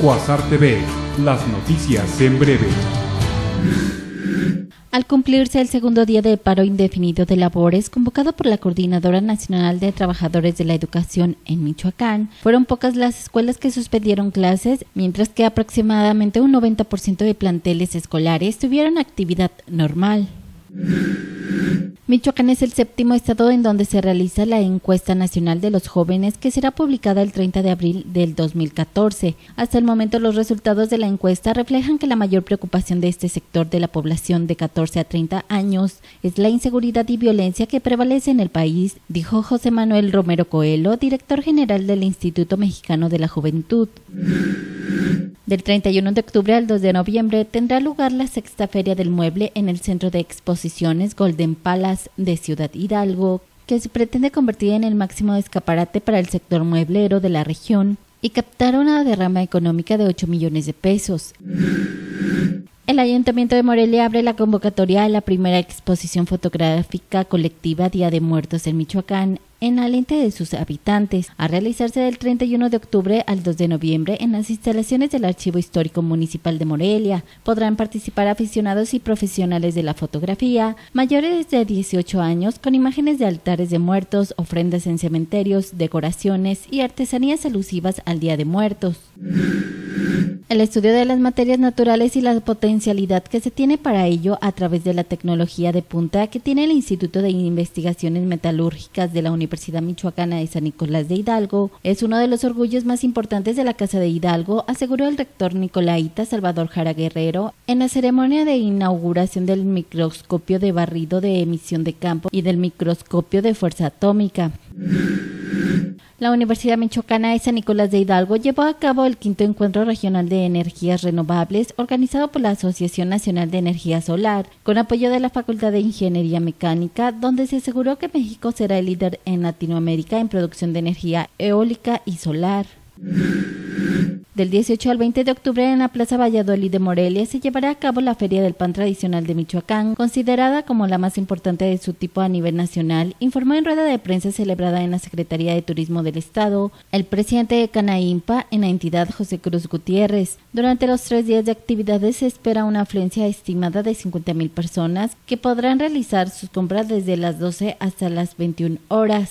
Cuasar TV, las noticias en breve. Al cumplirse el segundo día de paro indefinido de labores convocado por la Coordinadora Nacional de Trabajadores de la Educación en Michoacán, fueron pocas las escuelas que suspendieron clases, mientras que aproximadamente un 90% de planteles escolares tuvieron actividad normal. Michoacán es el séptimo estado en donde se realiza la encuesta nacional de los jóvenes que será publicada el 30 de abril del 2014. Hasta el momento los resultados de la encuesta reflejan que la mayor preocupación de este sector de la población de 14 a 30 años es la inseguridad y violencia que prevalece en el país, dijo José Manuel Romero Coelho, director general del Instituto Mexicano de la Juventud. Del 31 de octubre al 2 de noviembre tendrá lugar la sexta Feria del Mueble en el Centro de Exposiciones Golden Palace de Ciudad Hidalgo, que se pretende convertir en el máximo escaparate para el sector mueblero de la región y captar una derrama económica de 8 millones de pesos. El Ayuntamiento de Morelia abre la convocatoria a la primera exposición fotográfica colectiva Día de Muertos en Michoacán en alente de sus habitantes, a realizarse del 31 de octubre al 2 de noviembre en las instalaciones del Archivo Histórico Municipal de Morelia. Podrán participar aficionados y profesionales de la fotografía, mayores de 18 años, con imágenes de altares de muertos, ofrendas en cementerios, decoraciones y artesanías alusivas al Día de Muertos. El estudio de las materias naturales y la potencialidad que se tiene para ello a través de la tecnología de punta que tiene el Instituto de Investigaciones Metalúrgicas de la Universidad Michoacana de San Nicolás de Hidalgo es uno de los orgullos más importantes de la Casa de Hidalgo, aseguró el rector Nicolaita Salvador Jara Guerrero en la ceremonia de inauguración del microscopio de barrido de emisión de campo y del microscopio de fuerza atómica. La Universidad Michoacana de San Nicolás de Hidalgo llevó a cabo el quinto encuentro regional de energías renovables organizado por la Asociación Nacional de Energía Solar, con apoyo de la Facultad de Ingeniería Mecánica, donde se aseguró que México será el líder en Latinoamérica en producción de energía eólica y solar. Del 18 al 20 de octubre en la Plaza Valladolid de Morelia se llevará a cabo la Feria del Pan Tradicional de Michoacán, considerada como la más importante de su tipo a nivel nacional, informó en rueda de prensa celebrada en la Secretaría de Turismo del Estado el presidente de Canaimpa en la entidad José Cruz Gutiérrez. Durante los tres días de actividades se espera una afluencia estimada de 50 mil personas que podrán realizar sus compras desde las 12 hasta las 21 horas.